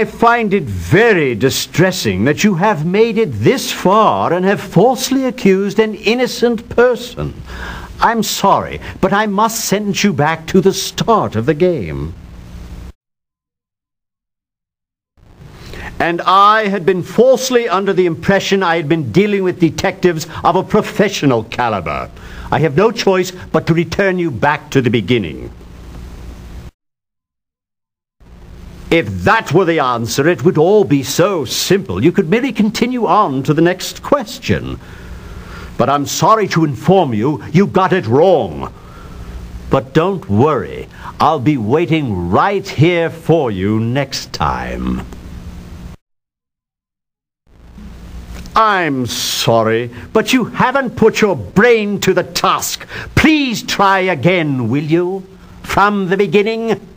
I find it very distressing that you have made it this far and have falsely accused an innocent person. I'm sorry, but I must sentence you back to the start of the game. And I had been falsely under the impression I had been dealing with detectives of a professional caliber. I have no choice but to return you back to the beginning. If that were the answer, it would all be so simple. You could merely continue on to the next question. But I'm sorry to inform you, you got it wrong. But don't worry, I'll be waiting right here for you next time. I'm sorry, but you haven't put your brain to the task. Please try again, will you? From the beginning?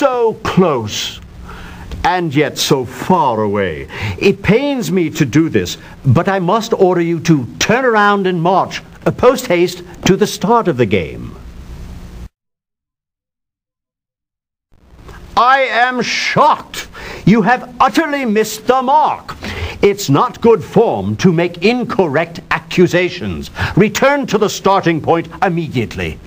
So close, and yet so far away. It pains me to do this, but I must order you to turn around and march, post haste, to the start of the game. I am shocked. You have utterly missed the mark. It's not good form to make incorrect accusations. Return to the starting point immediately.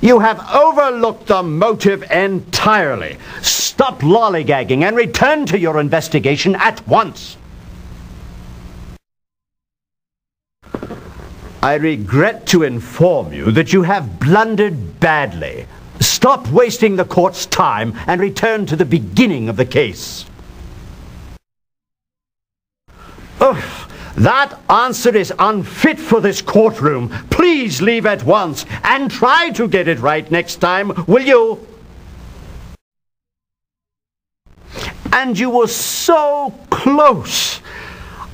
You have overlooked the motive entirely. Stop lollygagging and return to your investigation at once. I regret to inform you that you have blundered badly. Stop wasting the court's time and return to the beginning of the case. Ugh. That answer is unfit for this courtroom. Please leave at once and try to get it right next time, will you? And you were so close.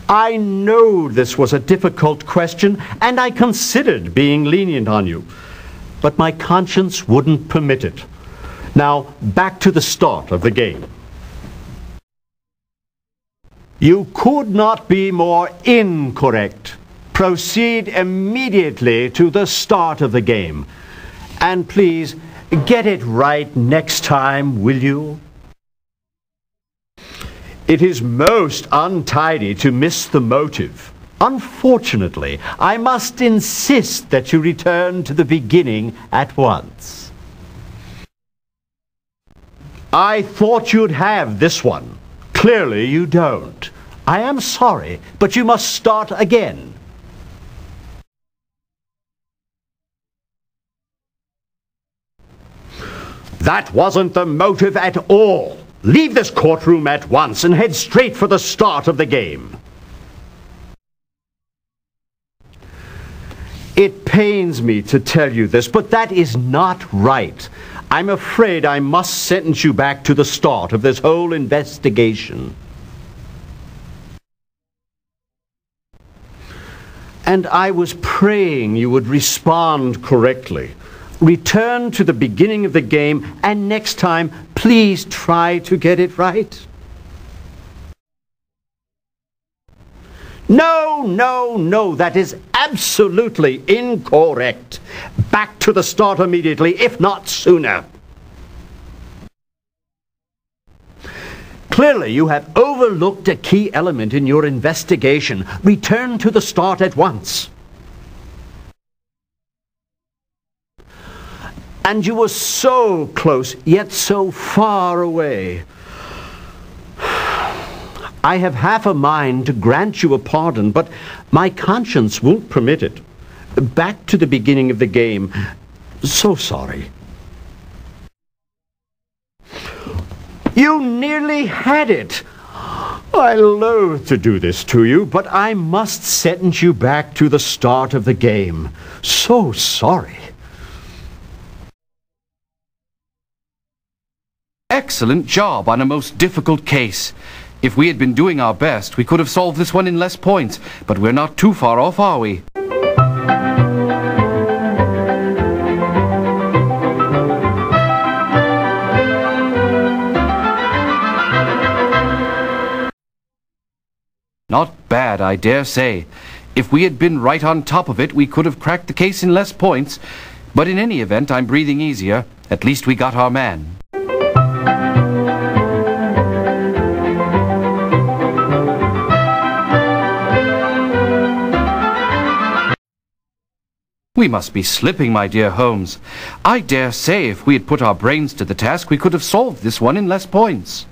I know this was a difficult question, and I considered being lenient on you. But my conscience wouldn't permit it. Now, back to the start of the game. You could not be more incorrect. Proceed immediately to the start of the game. And please, get it right next time, will you? It is most untidy to miss the motive. Unfortunately, I must insist that you return to the beginning at once. I thought you'd have this one. Clearly you don't. I am sorry, but you must start again. That wasn't the motive at all. Leave this courtroom at once and head straight for the start of the game. It pains me to tell you this, but that is not right. I'm afraid I must sentence you back to the start of this whole investigation. And I was praying you would respond correctly. Return to the beginning of the game, and next time, please try to get it right. No, no, no, that is absolutely incorrect. Back to the start immediately, if not sooner. Clearly, you have overlooked a key element in your investigation. Return to the start at once. And you were so close, yet so far away. I have half a mind to grant you a pardon, but my conscience won't permit it. Back to the beginning of the game. So sorry. You nearly had it. I loathe to do this to you, but I must sentence you back to the start of the game. So sorry. Excellent job on a most difficult case. If we had been doing our best, we could have solved this one in less points, but we're not too far off, are we? Not bad, I dare say. If we had been right on top of it, we could have cracked the case in less points. But in any event, I'm breathing easier. At least we got our man. We must be slipping, my dear Holmes. I dare say if we had put our brains to the task, we could have solved this one in less points.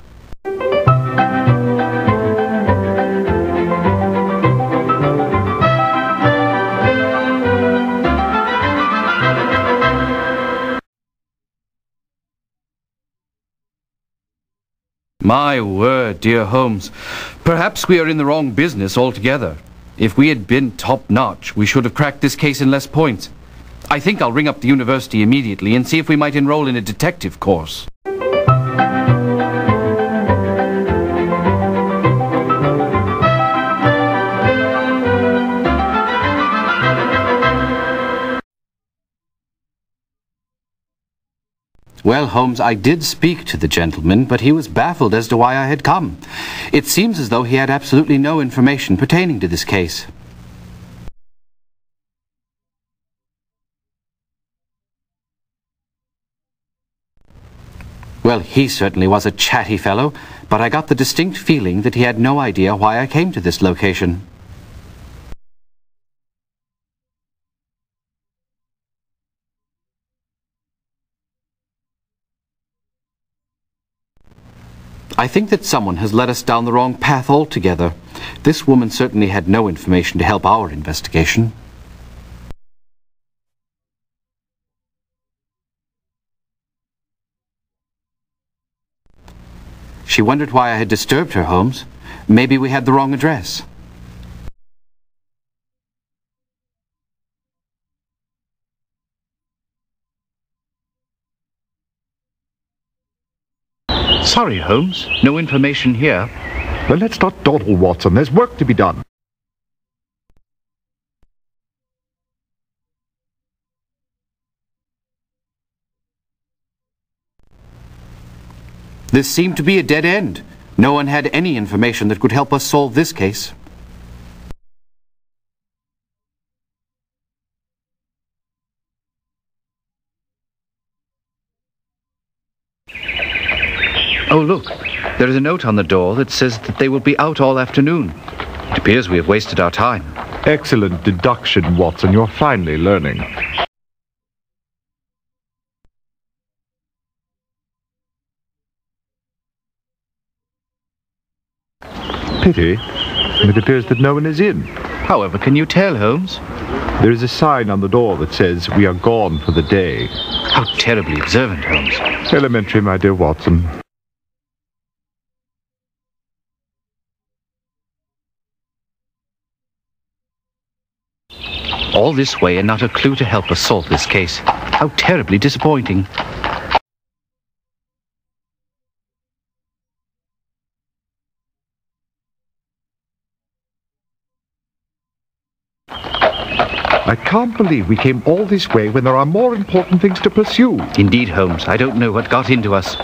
My word, dear Holmes, perhaps we are in the wrong business altogether. If we had been top-notch, we should have cracked this case in less points. I think I'll ring up the university immediately and see if we might enroll in a detective course. Well, Holmes, I did speak to the gentleman, but he was baffled as to why I had come. It seems as though he had absolutely no information pertaining to this case. Well, he certainly was a chatty fellow, but I got the distinct feeling that he had no idea why I came to this location. I think that someone has led us down the wrong path altogether. This woman certainly had no information to help our investigation. She wondered why I had disturbed her, Holmes. Maybe we had the wrong address. Sorry, Holmes. No information here. Well, let's not dawdle, Watson. There's work to be done. This seemed to be a dead end. No one had any information that could help us solve this case. Oh, look. There is a note on the door that says that they will be out all afternoon. It appears we have wasted our time. Excellent deduction, Watson. You're finally learning. Pity. It appears that no one is in. However, can you tell, Holmes? There is a sign on the door that says, We are gone for the day. How terribly observant, Holmes. Elementary, my dear Watson. All this way and not a clue to help us solve this case. How terribly disappointing. I can't believe we came all this way when there are more important things to pursue. Indeed, Holmes, I don't know what got into us.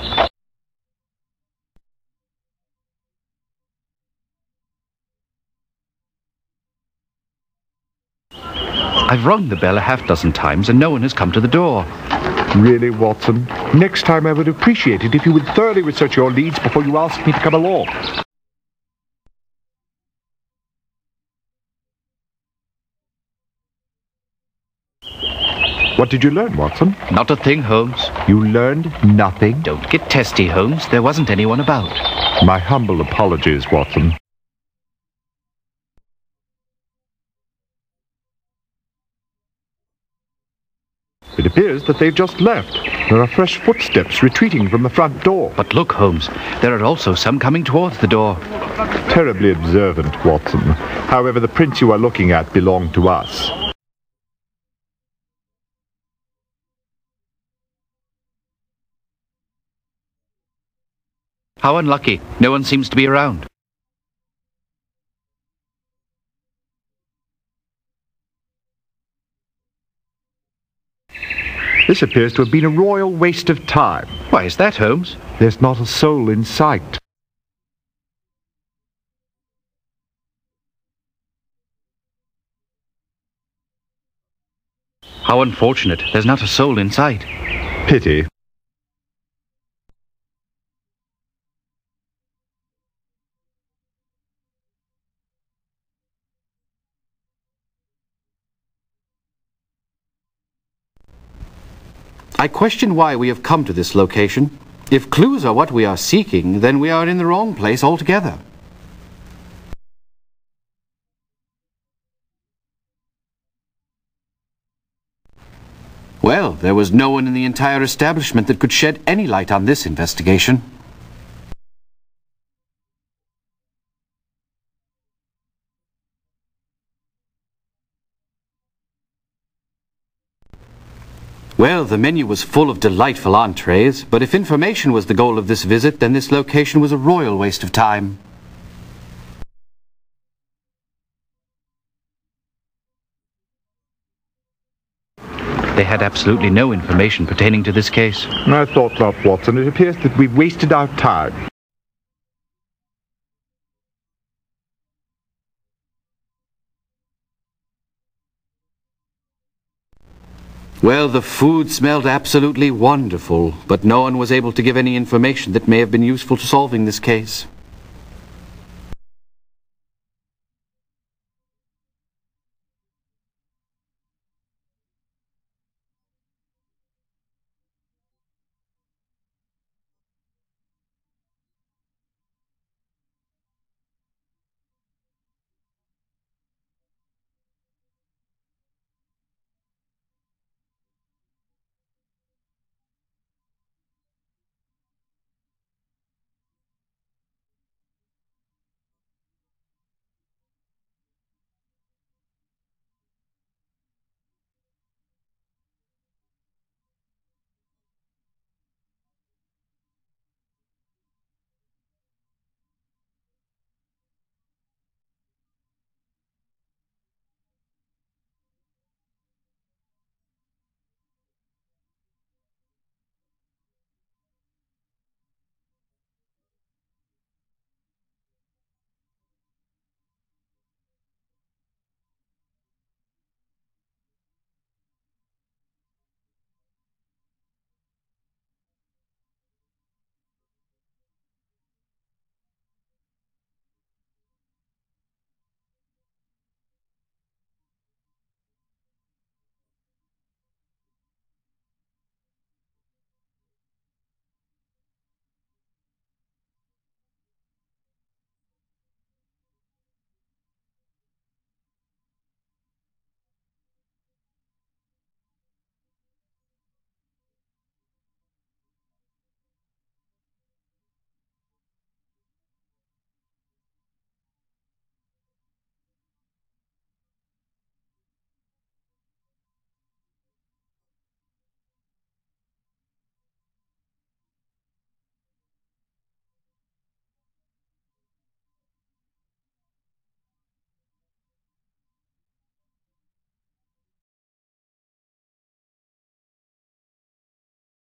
I've rung the bell a half dozen times and no one has come to the door. Really, Watson? Next time I would appreciate it if you would thoroughly research your leads before you ask me to come along. What did you learn, Watson? Not a thing, Holmes. You learned nothing? Don't get testy, Holmes. There wasn't anyone about. My humble apologies, Watson. Appears that they've just left. There are fresh footsteps retreating from the front door. But look, Holmes, there are also some coming towards the door. Terribly observant, Watson. However, the prints you are looking at belong to us. How unlucky. No one seems to be around. This appears to have been a royal waste of time. Why is that, Holmes? There's not a soul in sight. How unfortunate. There's not a soul in sight. Pity. I question why we have come to this location. If clues are what we are seeking, then we are in the wrong place altogether. Well, there was no one in the entire establishment that could shed any light on this investigation. Well, the menu was full of delightful entrees, but if information was the goal of this visit, then this location was a royal waste of time. They had absolutely no information pertaining to this case. I thought not, Watson. It appears that we've wasted our time. Well, the food smelled absolutely wonderful, but no one was able to give any information that may have been useful to solving this case.